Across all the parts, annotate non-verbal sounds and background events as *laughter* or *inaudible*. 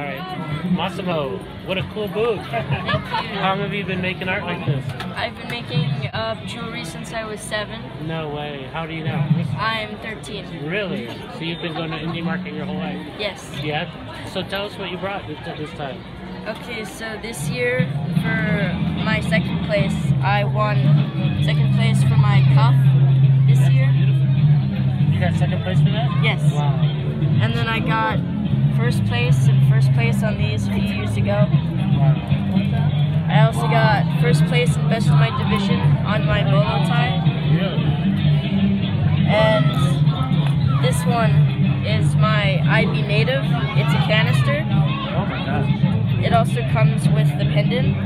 All right. Massimo, what a cool booth. *laughs* How long have you been making art like this? I've been making uh, jewelry since I was seven. No way. How do you know? I'm 13. Really? So you've been going to Indian Market your whole life? Yes. Yeah? So tell us what you brought this, this time. Okay, so this year for my second place, I won second place for my cuff this year. You got second place for that? Yes. Wow. And then I got first place and first place on these a few years ago. I also got first place in best of my division on my bolo tie. And this one is my IB native. It's a canister. It also comes with the pendant.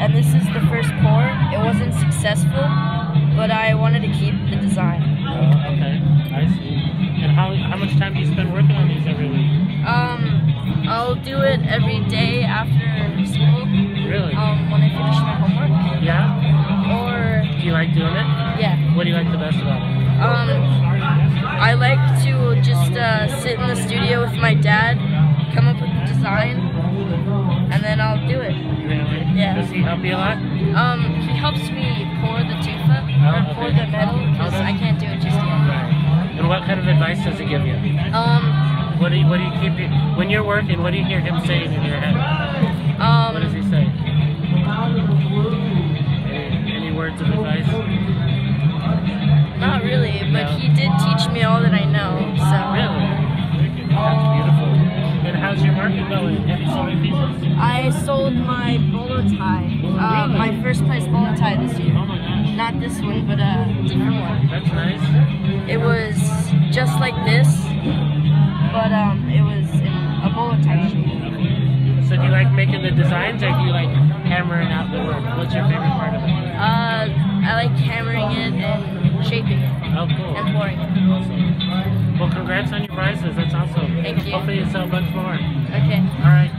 And this is the first pour. It wasn't successful, but I wanted to keep the design. Oh, okay. I see. And how, how much time do you spend working Do you like doing it? yeah. What do you like the best about it? Um, I like to just uh, sit in the studio with my dad, come up with the design, and then I'll do it. Really? Yeah. Does he help you a lot? Um, he helps me pour the tufa Oh, or pour okay. the metal because I can't do it just yet. Right. And what kind of advice does he give you? Um, What do you, what do you keep your, when you're working? What do you hear him saying in your head? Um, What does he say? Any, any words of advice? How's your market going? Have you sold any? I sold my bolo tie, uh, Really? my first place bolo tie this year. Oh my gosh. Not this one, but a different one. That's nice. It was just like this, but um, it was in a bolo tie shape. So do you like making the designs or do you like hammering out the work? What's your favorite part Oh, cool. and pouring. Awesome. Well, congrats on your prizes. That's awesome. Thank you. Hopefully you sell a bunch more. Okay, All right.